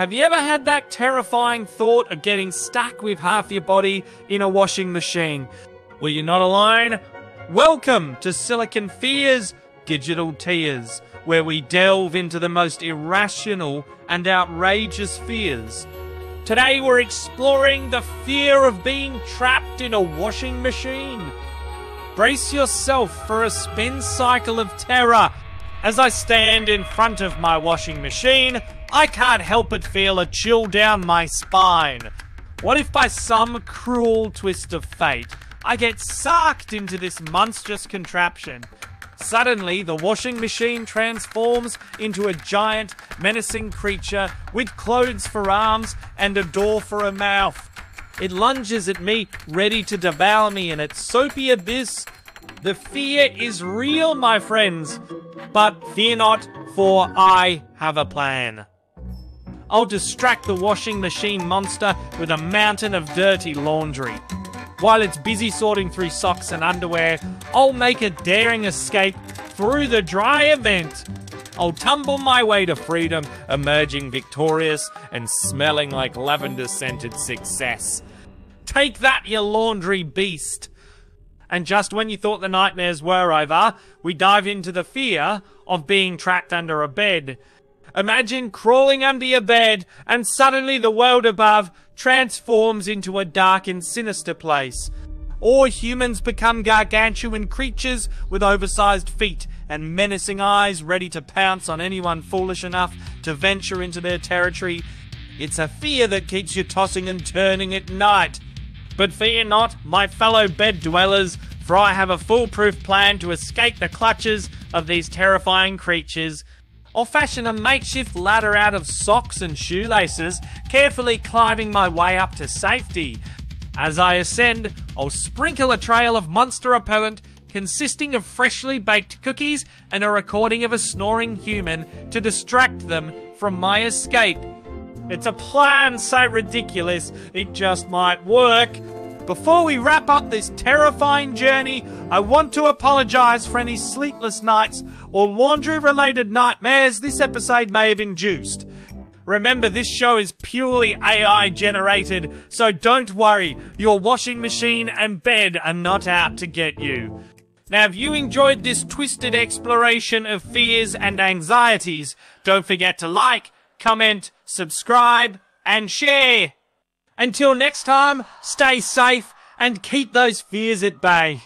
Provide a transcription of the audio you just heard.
Have you ever had that terrifying thought of getting stuck with half your body in a washing machine? Well, you're not alone. Welcome to Silicon Fears Digital Tears, where we delve into the most irrational and outrageous fears. Today we're exploring the fear of being trapped in a washing machine. Brace yourself for a spin cycle of terror. As I stand in front of my washing machine, I can't help but feel a chill down my spine. What if by some cruel twist of fate, I get sucked into this monstrous contraption? Suddenly, the washing machine transforms into a giant, menacing creature with clothes for arms and a door for a mouth. It lunges at me, ready to devour me in its soapy abyss. The fear is real, my friends. But fear not, for I have a plan. I'll distract the washing machine monster with a mountain of dirty laundry. While it's busy sorting through socks and underwear, I'll make a daring escape through the dry event. I'll tumble my way to freedom, emerging victorious and smelling like lavender scented success. Take that, you laundry beast! And just when you thought the nightmares were over, we dive into the fear of being trapped under a bed. Imagine crawling under your bed and suddenly the world above transforms into a dark and sinister place. Or humans become gargantuan creatures with oversized feet and menacing eyes ready to pounce on anyone foolish enough to venture into their territory. It's a fear that keeps you tossing and turning at night. But fear not, my fellow bed dwellers, for I have a foolproof plan to escape the clutches of these terrifying creatures. I'll fashion a makeshift ladder out of socks and shoelaces, carefully climbing my way up to safety. As I ascend, I'll sprinkle a trail of monster repellent consisting of freshly baked cookies and a recording of a snoring human to distract them from my escape. It's a plan so ridiculous, it just might work. Before we wrap up this terrifying journey, I want to apologize for any sleepless nights or laundry related nightmares this episode may have induced. Remember, this show is purely AI generated, so don't worry, your washing machine and bed are not out to get you. Now, if you enjoyed this twisted exploration of fears and anxieties, don't forget to like, comment, subscribe, and share. Until next time, stay safe and keep those fears at bay.